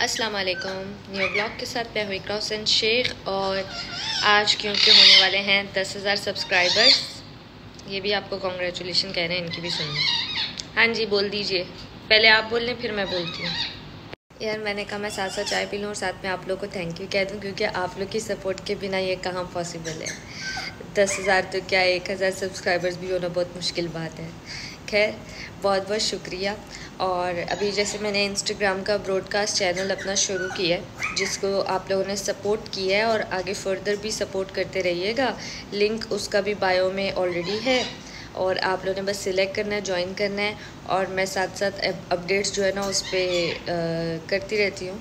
अस्सलाम वालेकुम new blog के साथ मैं हुई क्रॉसन शेख और आज क्योंकि होने वाले हैं दस हज़ार सब्सक्राइबर्स ये भी आपको कॉन्ग्रेचुलेशन कह रहे हैं, इनकी भी सुनिए हाँ जी, बोल दीजिए। पहले आप बोल लें, फिर मैं बोलती हूँ। यार, मैंने कहा मैं साथ साथ चाय पी लूँ और साथ में आप लोग को थैंक यू कह दूँ, क्योंकि आप लोग की सपोर्ट के बिना ये कहाँ पॉसिबल है? दस हज़ार तो क्या एक हज़ार सब्सक्राइबर्स भी होना बहुत मुश्किल बात है। खैर बहुत बहुत शुक्रिया। और अभी जैसे मैंने इंस्टाग्राम का ब्रॉडकास्ट चैनल अपना शुरू किया है, जिसको आप लोगों ने सपोर्ट किया है और आगे फर्दर भी सपोर्ट करते रहिएगा लिंक उसका भी बायो में ऑलरेडी है। और आप लोगों ने बस सिलेक्ट करना है ज्वाइन करना है और मैं साथ साथ अपडेट्स जो है ना उस पर करती रहती हूँ।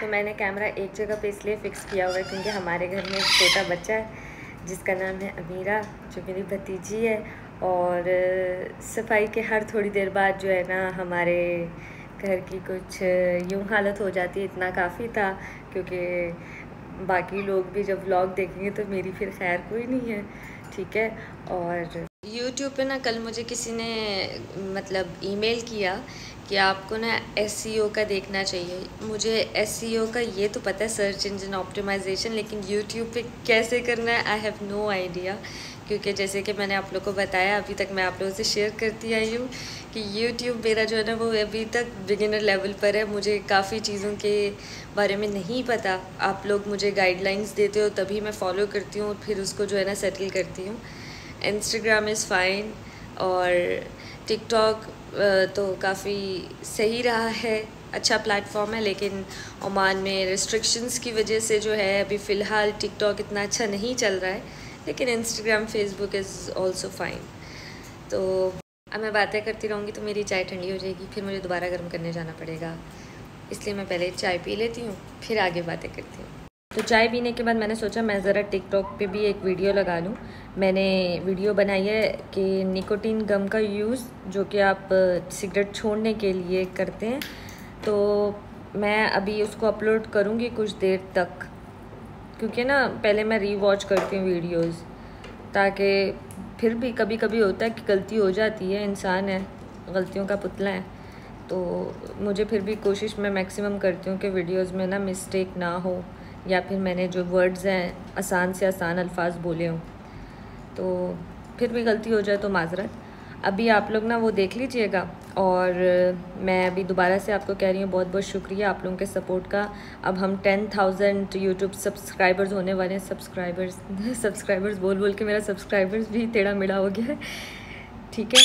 तो मैंने कैमरा एक जगह पे इसलिए फ़िक्स किया हुआ है क्योंकि हमारे घर में एक छोटा बच्चा है, जिसका नाम है अमीरा, जो मेरी भतीजी है और सफ़ाई के हर थोड़ी देर बाद जो है ना, हमारे घर की कुछ यूँ हालत हो जाती इतना काफ़ी था, क्योंकि बाकी लोग भी जब व्लॉग देखेंगे तो मेरी फिर खैर कोई नहीं है, ठीक है? और यूट्यूब पे ना कल मुझे किसी ने मतलब ईमेल किया कि आपको ना एस e का देखना चाहिए। मुझे एस e का ये तो पता है सर्च इंजन ऑप्टिमाइजेशन लेकिन यूट्यूब पे कैसे करना है आई हैव नो आइडिया क्योंकि जैसे कि मैंने आप लोग को बताया, अभी तक मैं आप लोगों से शेयर करती आई हूँ कि यूट्यूब मेरा जो है ना, वो अभी तक बिगिनर लेवल पर है। मुझे काफ़ी चीज़ों के बारे में नहीं पता। आप लोग मुझे गाइडलाइंस देते हो, तभी मैं फॉलो करती हूँ फिर उसको जो है ना सेटल करती हूँ। इंस्टाग्राम इज़ फाइन और टिकटॉक तो काफ़ी सही रहा है। अच्छा प्लेटफॉर्म है, लेकिन ओमान में रिस्ट्रिक्शंस की वजह से जो है, अभी फ़िलहाल टिकटॉक इतना अच्छा नहीं चल रहा है, लेकिन Instagram Facebook is also fine तो अब मैं बातें करती रहूँगी तो मेरी चाय ठंडी हो जाएगी, फिर मुझे दोबारा गर्म करने जाना पड़ेगा। इसलिए मैं पहले चाय पी लेती हूँ, फिर आगे बातें करती हूँ। तो चाय पीने के बाद मैंने सोचा मैं ज़रा टिकटॉक पे भी एक वीडियो लगा लूँ। मैंने वीडियो बनाई है कि निकोटीन गम का यूज़, जो कि आप सिगरेट छोड़ने के लिए करते हैं। तो मैं अभी उसको अपलोड करूँगी कुछ देर तक, क्योंकि ना पहले मैं री वॉच करती हूँ वीडियोज़ ताकि फिर भी कभी कभी होता है कि गलती हो जाती है, इंसान है, गलतियों का पुतला है। तो मुझे फिर भी कोशिश मैं मैक्सिमम करती हूँ कि वीडियोज़ में ना मिस्टेक ना हो। या फिर मैंने जो वर्ड्स हैं, आसान से आसान अल्फाज बोले हों तो फिर भी गलती हो जाए तो माजरत। अभी आप लोग ना वो देख लीजिएगा और मैं अभी दोबारा से आपको कह रही हूँ बहुत बहुत शुक्रिया आप लोगों के सपोर्ट का। अब हम टेन थाउज़ेंड यूट्यूब सब्सक्राइबर्स होने वाले हैं। सब्सक्राइबर्स सब्सक्राइबर्स बोल बोल के मेरा सब्सक्राइबर्स भी टेढ़ा मेढ़ा हो गया है। ठीक है?